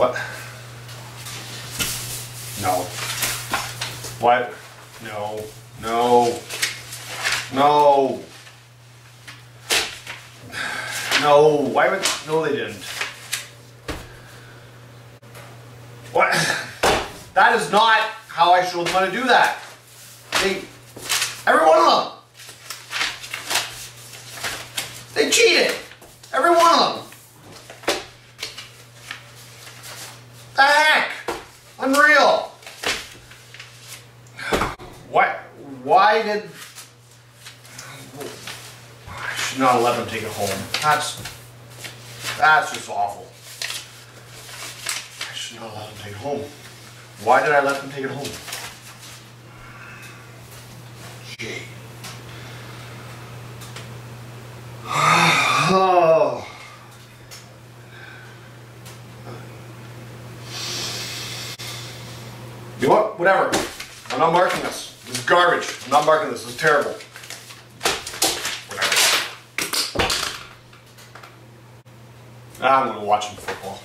What? No. What? No. No. No. No. Why would? No, they didn't. What? That is not how I them how to do that. They, every one of them. They cheated. Every one of them. The heck? Unreal. Why? Why did? I should not let them take it home. That's that's just awful. I should not let them take it home. Why did I let them take it home? Gee. Oh. You know what? Whatever. I'm not marking this. This is garbage. I'm not marking this. This is terrible. Ah, I'm gonna watch some football.